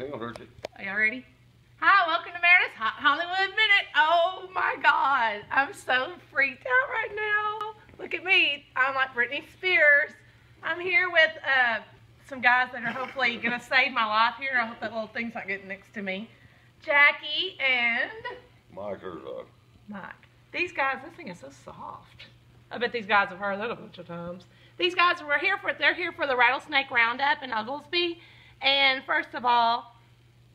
Hang on, Richie. Are y'all ready? Hi, welcome to Meredith's Hot Hollywood Minute. Oh my God, I'm so freaked out right now. Look at me, I'm like Britney Spears. I'm here with uh, some guys that are hopefully gonna save my life here. I hope that little thing's not getting next to me. Jackie and Mike Herzog. Mike. These guys, this thing is so soft. I bet these guys have heard that a bunch of times. These guys were here for, they're here for the Rattlesnake Roundup in Oglesby. And first of all,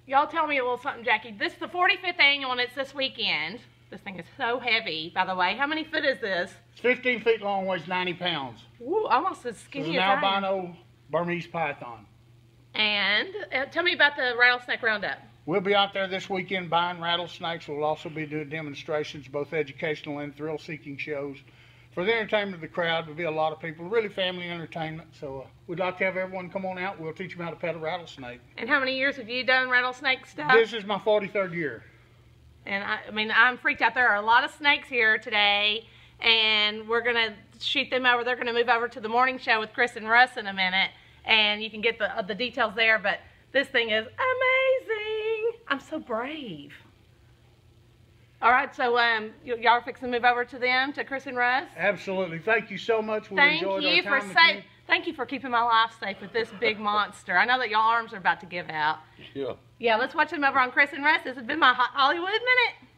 y'all tell me a little something, Jackie. This is the 45th annual and it's this weekend. This thing is so heavy, by the way. How many foot is this? It's 15 feet long, weighs 90 pounds. Woo, almost as It's skinny an as albino Burmese python. And uh, tell me about the Rattlesnake Roundup. We'll be out there this weekend buying rattlesnakes. We'll also be doing demonstrations, both educational and thrill-seeking shows. For the entertainment of the crowd, there'll be a lot of people, really family entertainment. So uh, we'd like to have everyone come on out. We'll teach them how to pet a rattlesnake. And how many years have you done rattlesnake stuff? This is my 43rd year. And I, I mean, I'm freaked out. There are a lot of snakes here today, and we're gonna shoot them over. They're gonna move over to the morning show with Chris and Russ in a minute, and you can get the uh, the details there. But this thing is amazing. I'm so brave. All right, so um, y'all are fixing to move over to them, to Chris and Russ. Absolutely. Thank you so much. We Thank enjoyed you our for time with sa- you. Thank you for keeping my life safe with this big monster. I know that y'all arms are about to give out. Yeah. Yeah, let's watch them over on Chris and Russ. This has been my Hollywood Minute.